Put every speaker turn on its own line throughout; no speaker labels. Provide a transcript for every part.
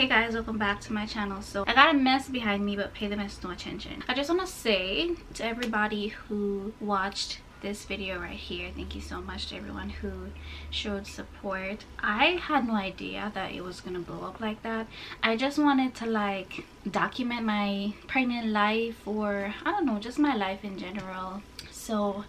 hey guys welcome back to my channel. So i got a mess behind me but pay the mess no attention. I just want to say to everybody who watched this video right here thank you so much to everyone who showed support. I had no idea that it was gonna blow up like that. I just wanted to like document my pregnant life or i don't know just my life in general. So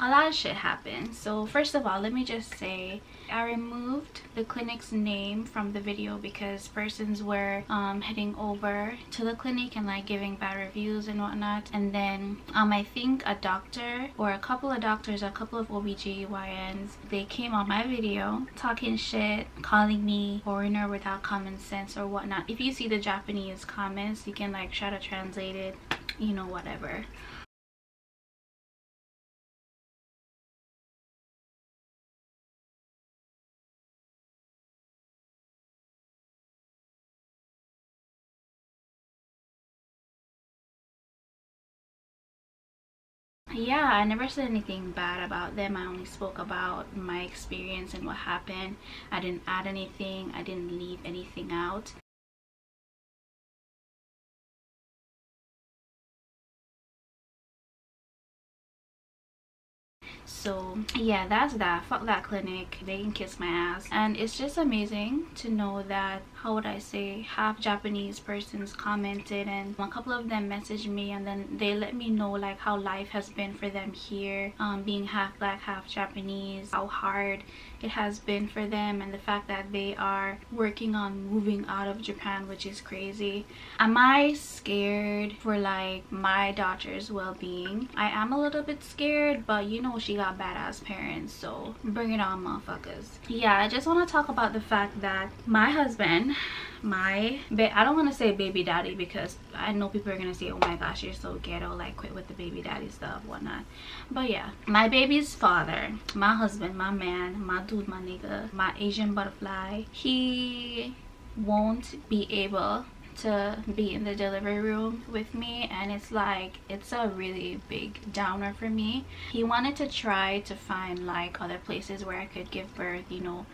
a lot of shit happened. So first of all let me just say I removed the clinic's name from the video because persons were um, heading over to the clinic and like giving bad reviews and whatnot. And then um, I think a doctor or a couple of doctors a couple of OBGYNs they came on my video talking shit calling me foreigner without common sense or whatnot. If you see the Japanese comments you can like try to translate it you know whatever yeah i never said anything bad about them. I only spoke about my experience and what happened. I didn't add anything. I didn't leave anything out so yeah that's that. Fuck that clinic. They can kiss my ass. And it's just amazing to know that how would i say half japanese persons commented and a couple of them messaged me and then they let me know like how life has been for them here um, being half black half japanese how hard it has been for them and the fact that they are working on moving out of japan which is crazy. Am i scared for like my daughter's well-being? I am a little bit scared but you know she got badass parents so bring it on motherfuckers. Yeah i just want to talk about the fact that my husband my i don't want to say baby daddy because i know people are gonna say oh my gosh you're so ghetto like quit with the baby daddy stuff whatnot. But yeah my baby's father my husband my man my dude my nigga my asian butterfly he won't be able to be in the delivery room with me and it's like it's a really big downer for me. He wanted to try to find like other places where i could give birth you know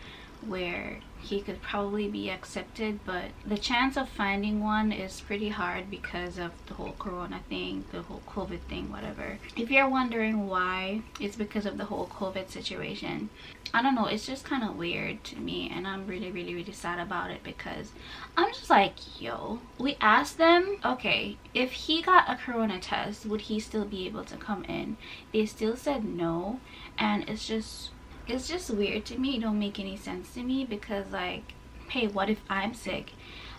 where he could probably be accepted but the chance of finding one is pretty hard because of the whole corona thing the whole covid thing whatever. If you're wondering why it's because of the whole covid situation. I don't know it's just kind of weird to me and i'm really really really sad about it because i'm just like yo we asked them okay if he got a corona test would he still be able to come in? They still said no and it's just it's just weird to me. It don't make any sense to me because like hey what if i'm sick?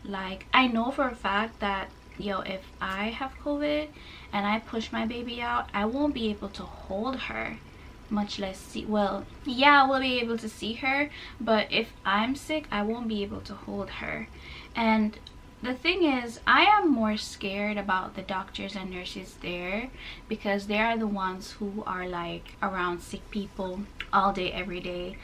Like i know for a fact that yo if i have covid and i push my baby out i won't be able to hold her much less see well yeah we'll be able to see her but if i'm sick i won't be able to hold her. And the thing is i am more scared about the doctors and nurses there because they are the ones who are like around sick people all day every day.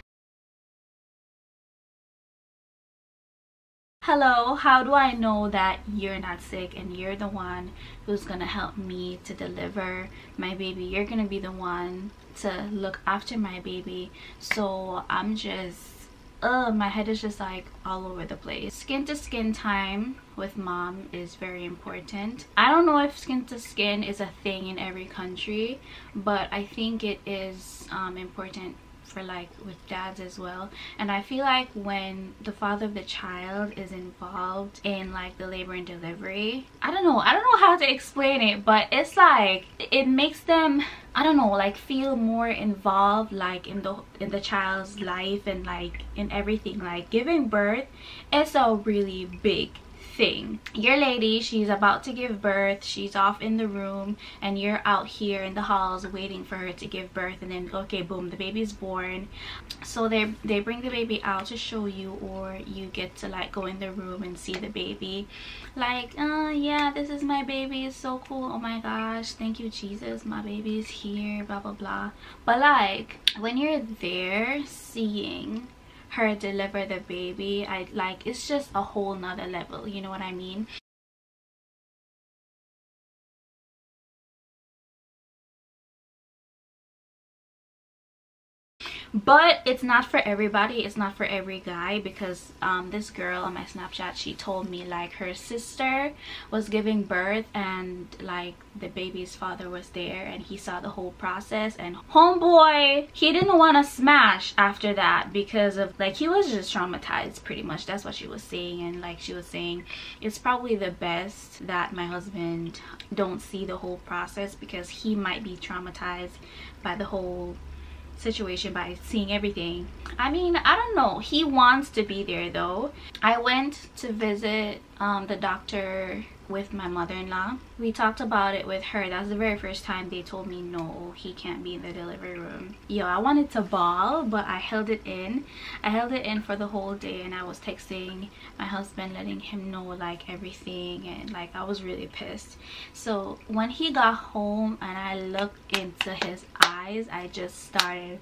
Hello how do i know that you're not sick and you're the one who's gonna help me to deliver my baby? You're gonna be the one to look after my baby. So i'm just uh my head is just like all over the place. Skin to skin time with mom is very important. I don't know if skin to skin is a thing in every country but i think it is um, important for like with dads as well. And i feel like when the father of the child is involved in like the labor and delivery i don't know i don't know how to explain it but it's like it makes them i don't know like feel more involved like in the in the child's life and like in everything. Like giving birth is a really big thing your lady she's about to give birth. She's off in the room and you're out here in the halls waiting for her to give birth. And then okay boom the baby's born. So they they bring the baby out to show you or you get to like go in the room and see the baby. Like uh yeah this is my baby. It's so cool. Oh my gosh. Thank you jesus. My baby is here blah blah blah. But like when you're there seeing her deliver the baby i like it's just a whole nother level you know what i mean but it's not for everybody. It's not for every guy because um, this girl on my snapchat she told me like her sister was giving birth and like the baby's father was there and he saw the whole process. And homeboy he didn't want to smash after that because of like he was just traumatized pretty much. That's what she was saying. And like she was saying it's probably the best that my husband don't see the whole process because he might be traumatized by the whole situation by seeing everything. I mean i don't know. He wants to be there though. I went to visit um, the doctor with my mother-in-law. We talked about it with her. That's the very first time they told me no he can't be in the delivery room. Yo i wanted to bawl but i held it in. I held it in for the whole day and i was texting my husband letting him know like everything and like i was really pissed. So when he got home and i looked into his eyes i just started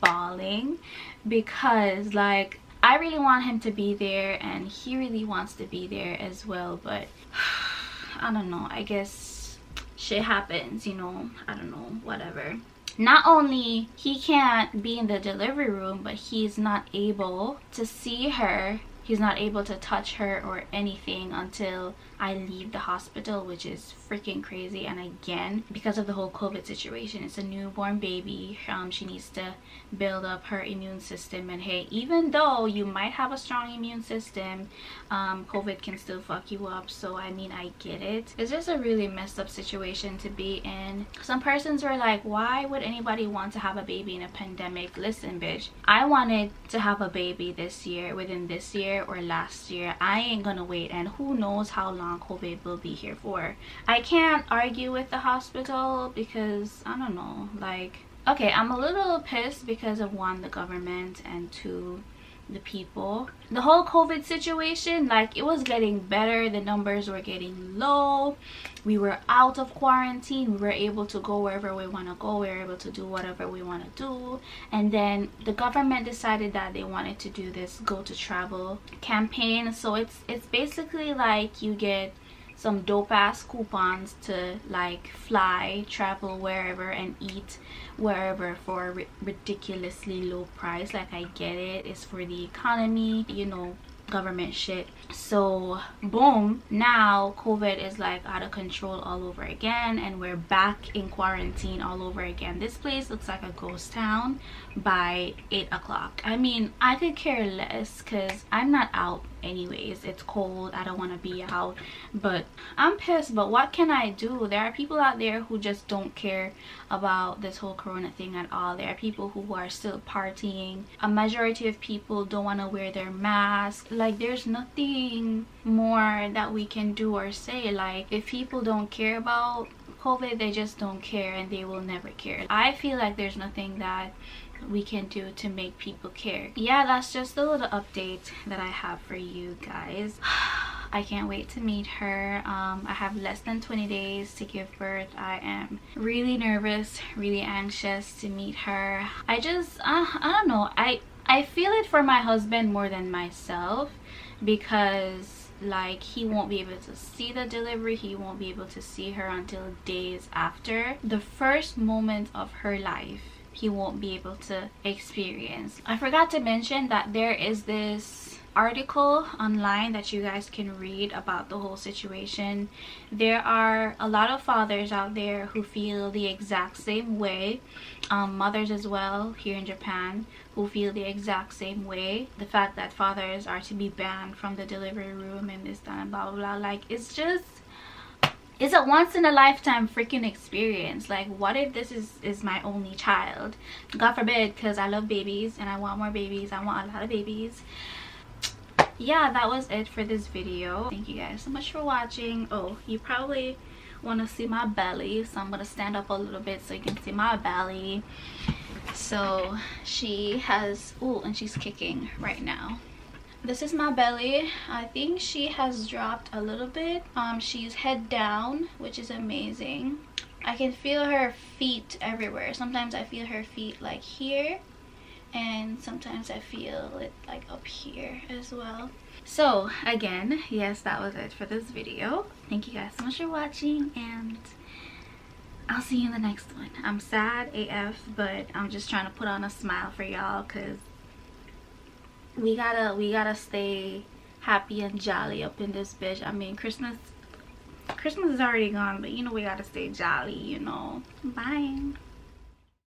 bawling because like I really want him to be there and he really wants to be there as well but I don't know. I guess shit happens you know? I don't know. Whatever. Not only he can't be in the delivery room but he's not able to see her. He's not able to touch her or anything until I leave the hospital which is freaking crazy. And again because of the whole COVID situation it's a newborn baby. Um, she needs to build up her immune system. And hey even though you might have a strong immune system um, COVID can still fuck you up. So I mean I get it. It's just a really messed up situation to be in. Some persons were like why would anybody want to have a baby in a pandemic? Listen bitch I wanted to have a baby this year within this year or last year. I ain't gonna wait. And who knows how long COVID will be here for. I can't argue with the hospital because I don't know like okay I'm a little pissed because of one the government and two the people. The whole covid situation like it was getting better. The numbers were getting low. We were out of quarantine. We were able to go wherever we want to go. We were able to do whatever we want to do. And then the government decided that they wanted to do this go to travel campaign. So it's it's basically like you get some dope ass coupons to like fly travel wherever and eat wherever for a ridiculously low price. Like i get it. It's for the economy you know government shit. So boom. Now covid is like out of control all over again and we're back in quarantine all over again. This place looks like a ghost town by eight o'clock. I mean i could care less because i'm not out anyways. It's cold. I don't want to be out. But i'm pissed but what can i do? There are people out there who just don't care about this whole corona thing at all. There are people who are still partying. A majority of people don't want to wear their mask. Like there's nothing more that we can do or say. Like if people don't care about covid they just don't care and they will never care i feel like there's nothing that we can do to make people care yeah that's just a little update that i have for you guys I can't wait to meet her. Um, I have less than 20 days to give birth. I am really nervous, really anxious to meet her. I just, uh, I don't know. I, I feel it for my husband more than myself because like he won't be able to see the delivery. He won't be able to see her until days after. The first moment of her life he won't be able to experience. I forgot to mention that there is this article online that you guys can read about the whole situation. There are a lot of fathers out there who feel the exact same way um, mothers as well here in Japan who feel the exact same way. The fact that fathers are to be banned from the delivery room and this and blah blah blah. Like it's just it's a once in a lifetime freaking experience. Like what if this is is my only child? God forbid because i love babies and i want more babies. I want a lot of babies yeah that was it for this video. Thank you guys so much for watching. Oh you probably want to see my belly so i'm gonna stand up a little bit so you can see my belly. So she has oh and she's kicking right now. This is my belly. I think she has dropped a little bit. Um she's head down which is amazing. I can feel her feet everywhere. Sometimes i feel her feet like here and sometimes I feel it like up here as well. So again, yes, that was it for this video. Thank you guys so much for watching and I'll see you in the next one. I'm sad AF, but I'm just trying to put on a smile for y'all because we gotta we gotta stay happy and jolly up in this bitch. I mean Christmas Christmas is already gone, but you know we gotta stay jolly, you know. Bye.